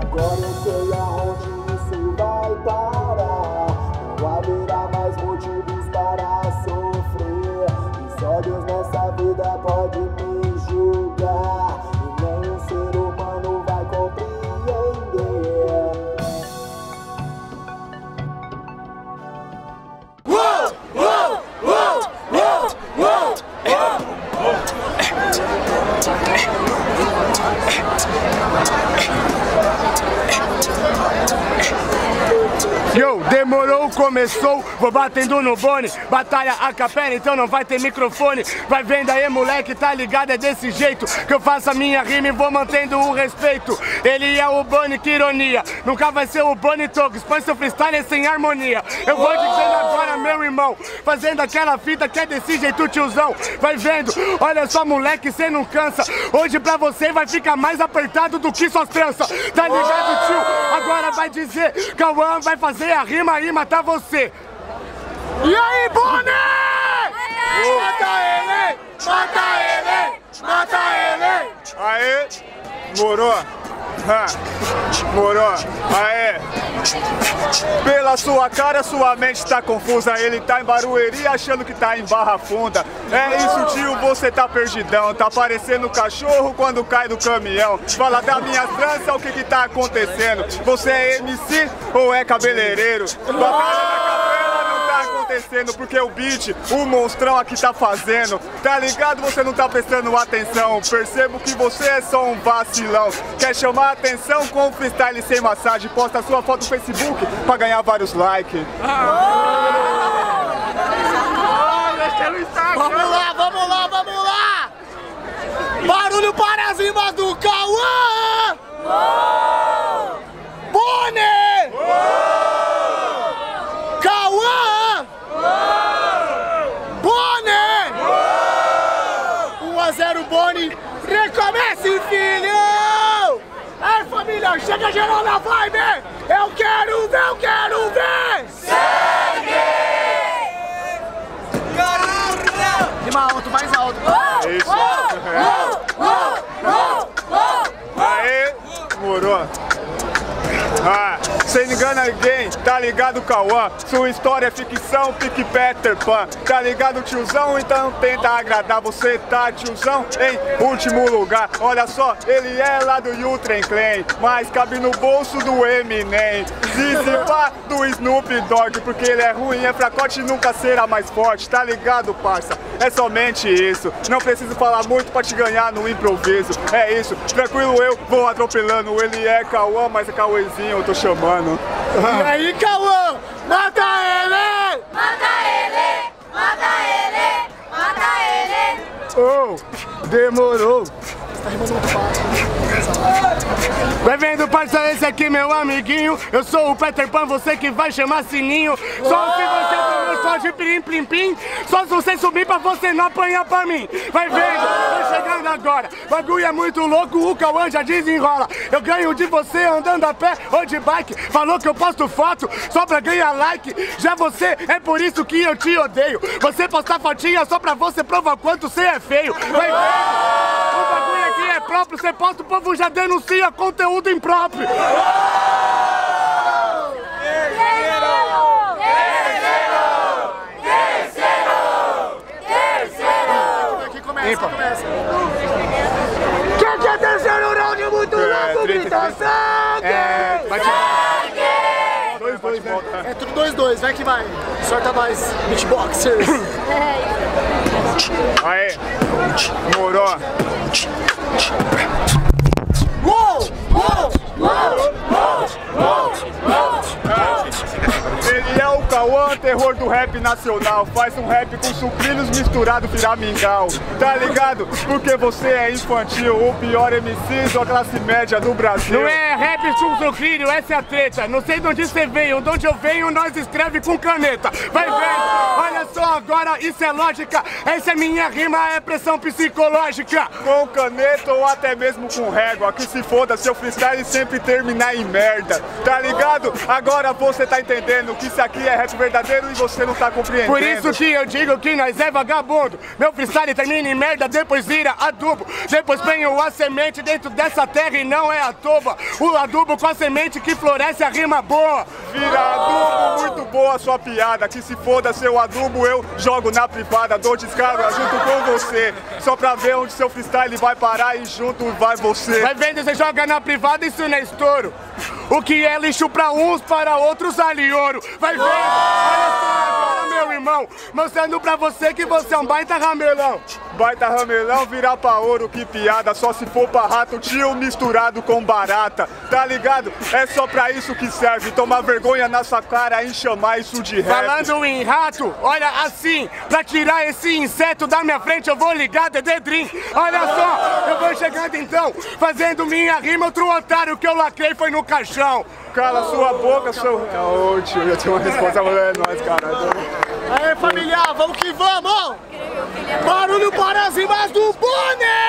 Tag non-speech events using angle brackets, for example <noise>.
Agora eu sei aonde demorou, começou, vou batendo no bone. Batalha a capela, então não vai ter microfone. Vai vendo aí, moleque, tá ligado? É desse jeito que eu faço a minha rima e vou mantendo o respeito. Ele é o Boni, que ironia. Nunca vai ser o Boni Togos, pois seu freestyle é sem harmonia. Eu vou dizendo agora, meu irmão Fazendo aquela fita que é desse jeito, tiozão. Vai vendo, olha só, moleque, cê não cansa. Hoje pra você vai ficar mais apertado do que suas tranças. Tá ligado, tio? Agora vai dizer, Cauã vai fazer a rima e matar você E aí, Boni? Mata ele! Mata ele! Mata ele! Aê, morou. Ha, morou. Aê. Pela sua cara, sua mente tá confusa. Ele tá em Barueri achando que tá em Barra Funda. É isso, tio, você tá perdidão. Tá parecendo cachorro quando cai do caminhão. Fala da minha trança, o que que tá acontecendo? Você é MC ou é cabeleireiro? Batalha na capela não tá acontecendo porque o beat, o monstrão aqui tá fazendo. Tá ligado? Você não tá prestando atenção. Percebo que você é só um vacilão. Quer chamar atenção com freestyle sem massagem? Posta sua foto no Facebook pra ganhar vários likes. Vamos lá, vamos lá, vamos lá! Barulho para as rimas do Cauã! Boni! Cauã! Boni! 1 a 0 Boni! Recomece, filho! Aí, família, chega geral na vibe! Eu quero ver, eu quero ver! Rima alto, mais alto. É isso. Aê, morou. Ah, sem engana ninguém, tá ligado, Cauã? Sua história é ficção, pique Peter Pan. Tá ligado, tiozão? Então tenta agradar. Você tá, tiozão, em último lugar. Olha só, ele é lá do Ultra Clan, mas cabe no bolso do Eminem. <laughs> Pá do Snoop Dogg, porque ele é ruim, é fracote e nunca será mais forte. Tá ligado, parça? É somente isso. Não preciso falar muito pra te ganhar no improviso. É isso, tranquilo eu vou atropelando. Ele é Cauã, mas é Cauêzinho, eu tô chamando. E aí, Cauã? Mata ele! Mata ele! Mata ele! Mata ele! Oh, demorou. Vai vendo, parça, esse aqui, meu amiguinho. Eu sou o Peter Pan, você que vai chamar sininho. Só se você for meu só de plim plim plim. Só se você subir pra você não apanhar pra mim. Vai vendo, vai chegando agora. Bagulho é muito louco, o Cauã já desenrola. Eu ganho de você andando a pé ou de bike. Falou que eu posto foto só pra ganhar like. Já você, é por isso que eu te odeio. Você postar fotinha só pra você provar quanto você é feio. Vai vendo, é próprio. Você posta, o povo já denuncia conteúdo impróprio. Aqui começa, começa. Quem que é terceiro round muito louco, grita sangue! É, bate Dois, dois, né? É tudo dois, vai que vai. Sorta nós, beatboxers. <coughs> Aê, morou. Ele é o Cauã, terror do rap nacional. Faz um rap com sucrilhos misturado piramingau. Tá ligado? Porque você é infantil, o pior MC da classe média do Brasil. Não é rap com sucrilho, essa é a treta. Não sei de onde você veio, de onde eu venho, nós escreve com caneta. Vai vendo, olha só agora, isso é lógica. Essa é minha rima, é pressão psicológica. Com caneta ou até mesmo com régua. Que se foda, seu freestyle sempre terminar em merda. Tá ligado? Agora você tá entendendo que isso aqui é rap verdadeiro. verdadeiro e você não tá compreendendo. Por isso que eu digo que nós é vagabundo. Meu freestyle termina em merda, depois vira adubo. Depois venho a semente dentro dessa terra e não é a toba. O adubo com a semente que floresce a rima boa. Vira adubo, muito boa sua piada. Que se foda seu adubo, eu jogo na privada, dou descarga junto com você. Só pra ver onde seu freestyle vai parar e junto vai você. Vai vendo, você joga na privada, isso não é estouro. O que é lixo pra uns, para outros vale ouro. Vai vendo, olha só agora, meu irmão. Mostrando pra você que você é um baita ramelão. Baita ramelão virar pra ouro, que piada. Só se for pra rato, tio misturado com barata. Tá ligado? É só pra isso que serve. Tomar vergonha na sua cara e chamar isso de rap. Falando em rato, olha assim, pra tirar esse inseto da minha frente eu vou ligar Dedê Dream. Olha só, vou chegando então, fazendo minha rima, outro otário que eu lacrei foi no caixão. Cala sua boca, seu. Ô tio, eu tenho uma resposta, é nóis, cara. Aê, familiar, vamos que vamos! Barulho para as rimas do Boni!